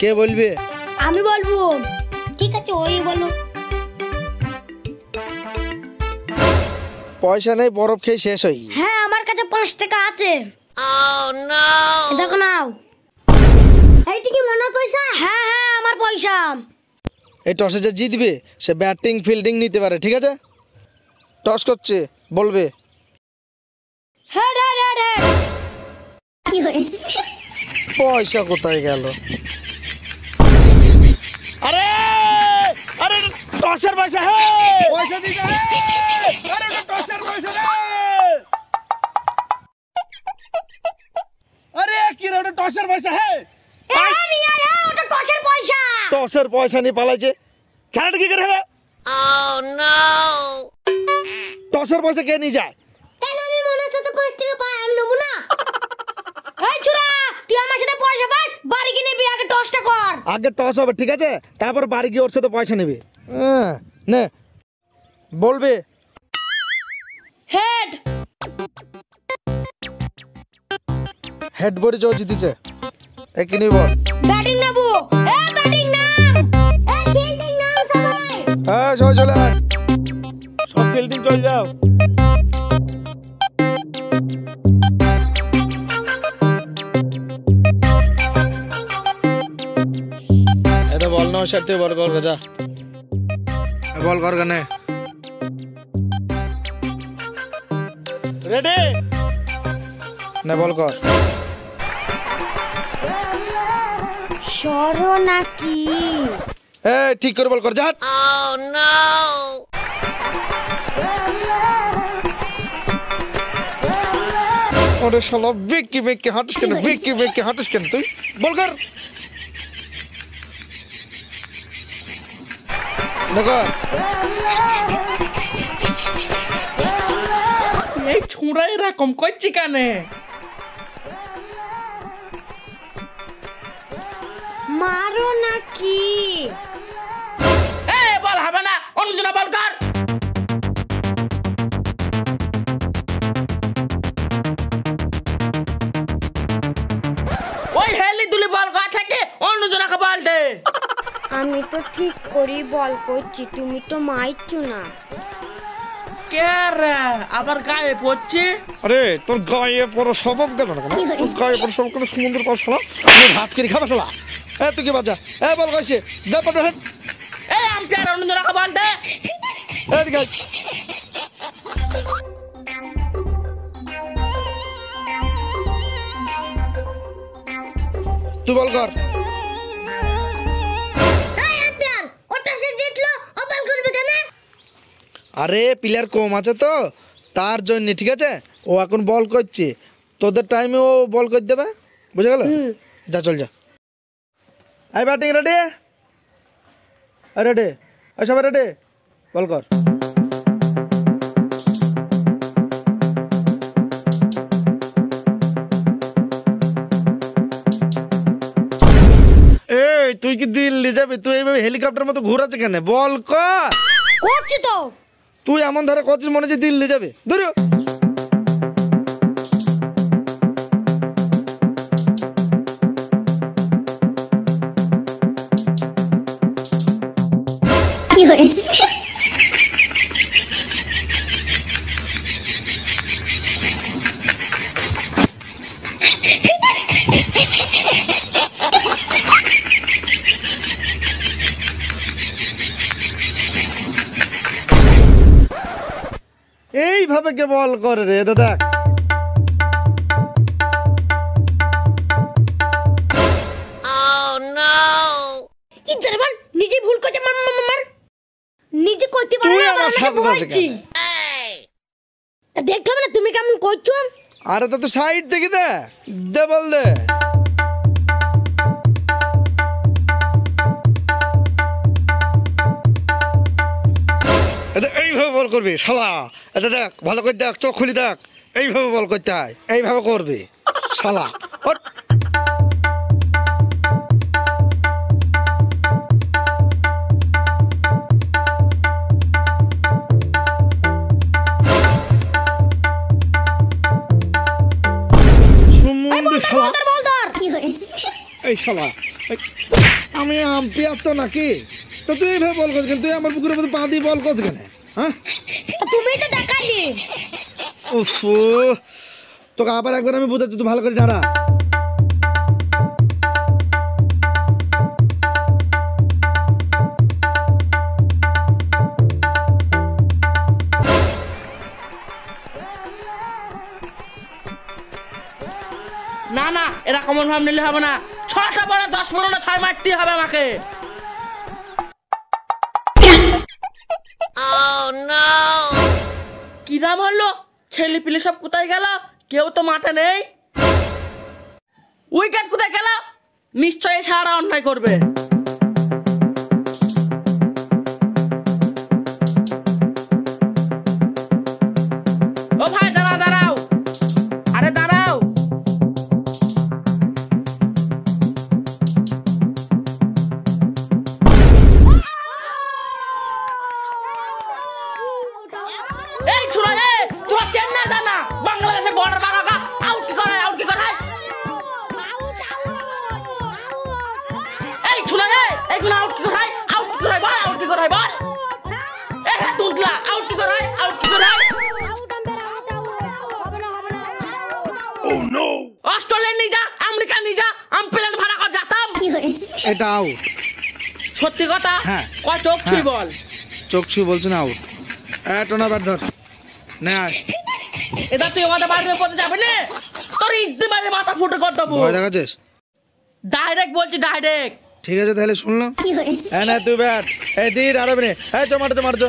কে বলবে? আমি বলব। ঠিক আছে ওই বলো। পয়সা নেই বরফ খেয়ে শেষ হই। হ্যাঁ আমার কাছে পাঁচ টাকা আছে। এ দেখো নাও। এই থেকে মনের পয়সা? হ্যাঁ হ্যাঁ আমার পয়সা। এই টসে যে জিতবে সে ব্যাটিং ফিল্ডিং নিতে পারে ঠিক আছে? টস করছে বলবে। কি পয়সা কোথায় গেল? পয়সা হে! পয়সা দিতে আরে ওটা টসের পয়সা রে! আরে কি রে ওটা টসের পয়সা হে? এ নিয়ে আয় ওটা টসের পয়সা! টসের পয়সা নিয়ে পালাইছে। খেলাটা কি করে হবে? টসের পয়সা কে নিয়ে যায়? কেন আমি মনের সাথে পাঁচ টাকা পাই আমি নেব না? এই চুরা তুই আমার সাথে পয়সা পাস? বাড়ি কিনে বিয়ে আগে টসটা কর। আগে টস হবে ঠিক আছে? তারপর বাড়ি গিয়ে ওর সাথে পয়সা নেবে। হ্যাঁ, নে বলবে। হেড। হেড বডি চো জিতেছে। একই নিয়ে বল? ব্যাটিং নেব। এ ব্যাটিং নাম এই বিল্ডিং নাম সবাই। হ্যাঁ সবাই চলে সব বিল্ডিং চলে যাও। এটা বল না সাথে বল কর যা। বল কর গানে। রেডি না বল কর। সরো নাকি এই ঠিক করে বল কর যা। হাট। ওরে শালা বেঁকে বেঁকে হাঁটিস কেন? বেঁকে বেঁকে হাঁটিস কেন তুই? বল কর। দেখো এই ছুঁড়া এরকম করছি কানে মারো নাকি করেই বল করছি তুমি তো মাইছো না। কে রে? আবার গায়ে পড়ছে? আরে তোর গায়ে পড়ো স্বভাব গেল না কেন তোর গায়ে পড়ো সব কোনো? সমুদ্র পাশ শালা তুই ভাত করে খাবা শালা। এ তুই কি বাজা এ বল কইছে দে পড়ো হেড এই আম্পায়ার অন্যজনাকে বল দে। তুই বল কর। আরে প্লেয়ার কম আছে তো তার জন্য ঠিক আছে? ও এখন বল করছে। তোদের টাইমে ও বল করে দেবে বুঝে গেল? যা চল যা। আই ব্যাটিং রেডি রেডি ওই সবাই রেডি বল কর। এই তুই কি দিল্লি যাবি? তুই এইভাবে হেলিকপ্টার মতো ঘুরাচ্ছে কেন? বল কর। করছি তো। তুই এমন ধারা করছিস মনে হচ্ছে দিল্লি যাবে? ধরো। কি করে এইভাবে কে বল করে রে? দাদা ইদার নিজে ভুল করছে নিজে করতে পারো না আমার সাথে বলছি। না তুমি কেমন করছ? আরে তা তো সাইড থেকে দে। দে বল দে। এটা এইভাবে বল করবি শালা। এটা দেখ ভালো করে দেখ চোখ খুলি দেখ। এইভাবে বল করতে হয় এইভাবে করবি শালা। এই শালা। আমি আম্পিয়ার তো নাকি? তো তুই এইভাবে বল করছ কেন? তুই আমার পুকুরের মধ্যে পা দিয়ে বল করছ কেন? হ্যাঁ? তুমি তো দেখালি। উফ তোকে আবার একবার আমি বোঝাচ্ছি তুই ভালো করে দাঁড়া। না না এরা কমন ভাব নিলে হবে না। ছটা বড় দশ পনেরো ছয় মারতে হবে আমাকে। হলো, ছেলে পিলে সব কোথায় গেল? কেউ তো মাঠে নেই। উইকেট কোথায় গেল? নিশ্চয়ই সারা অন্যায় করবে। এটা আউট সত্যি কথা? হ্যাঁ। কয় চোখ ছুঁই হ্যাঁ। বল। চোখ ছুঁ বলছে না আউট টোনা ব্যাট ধর। নে আয়। এটা তুই আমাদের বাড়ির পথে যাবে না? তোর ইজ্জি মারে মাথা ফুটে কর দেবো ভয় দেখাচ্ছিস? ডাইরেক্ট বলছি ডাইরেক্ট ঠিক আছে তাহলে শুনলাম হ্যাঁ না তুই ব্যাট এই দি আরবে নে এই চ মারো চ মারো চ।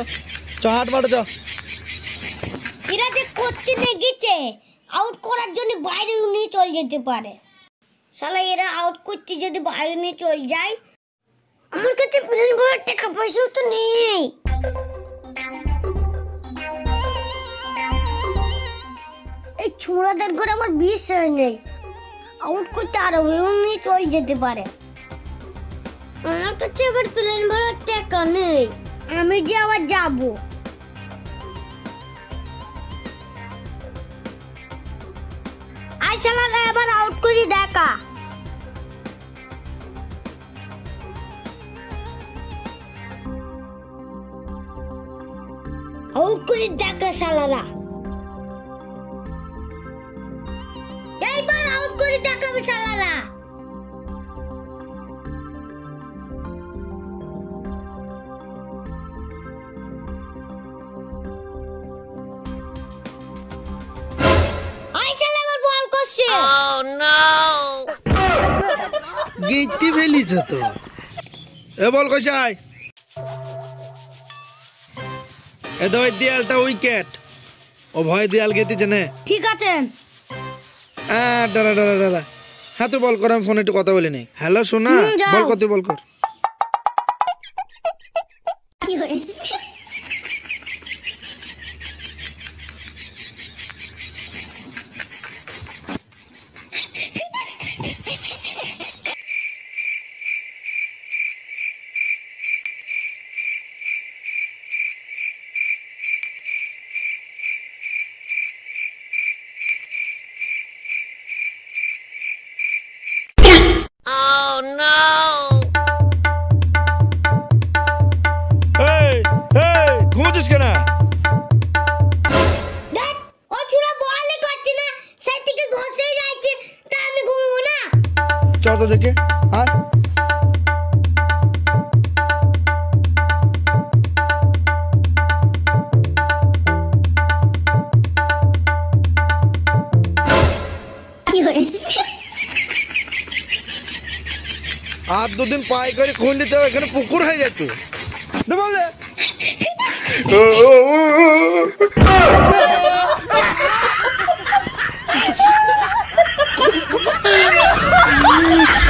চ হাট মারো চ। এরা যে করতে লেগেছে আউট করার জন্য বাইরে নিয়ে চলে যেতে পারে। শালা, এরা আউট করতে যদি বাইরে নিয়ে চলে যায়, আমার কাছে প্লেন ভরার টাকা পয়সাও তো নেই। এই ছোড়াদের ঘরে আমার বিশ্বাস নেই। আউট করতে আরও নিয়ে চলে যেতে পারে। আমার কাছে আবার প্লেন ভরার টাকা নেই। আমি যে আবার যাব। আই শালারা এবার আউট করি, দেখা। করি দেখা শালারা এইবার আউট করে গিট্টি ফেলিছে তো। এ বল কইসাই এ তো দেয়ালটা উইকেট। ও ভয় দেয়াল গেতিছে না। ঠিক আছে। হ্যাঁ দাঁড়া দাঁড়া দাঁড়া। হ্যাঁ তুই বল কর আমি ফোনে একটু কথা বলি নি। হ্যালো সোনা বল কর তুই বল কর। চ তো দেখে আয় কি করে আর দুদিন পাই করে খুন দিতে হবে, এখানে পুকুর হয়ে যেত দে বল দে Bye.